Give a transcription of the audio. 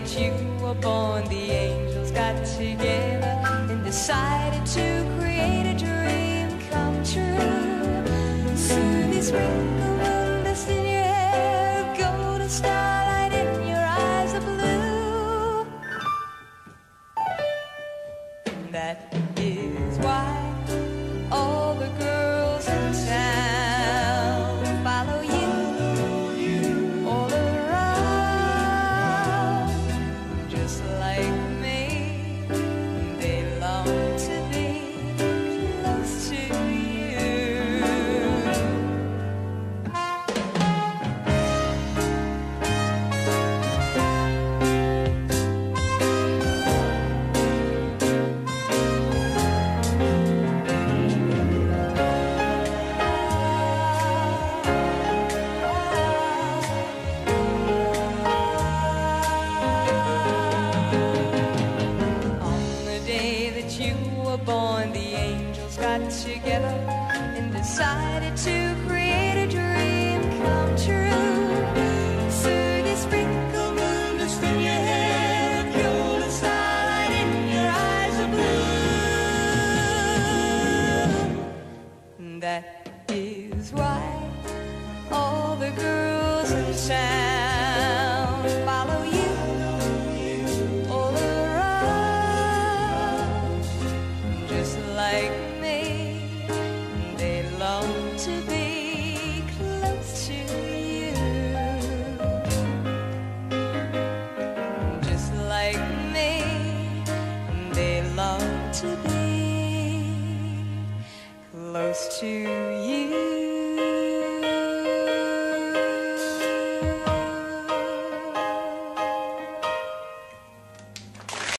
that you were born, the angels got together and decided to create a dream come true. Soon they sprinkle moon dust in your hair, golden starlight in your eyes of blue. That that you were born, the angels got together and decided to create a dream come true. Soon you sprinkle moon dust in your hair, golden starlight in your eyes of blue. That is why all the girls in town to be close to you.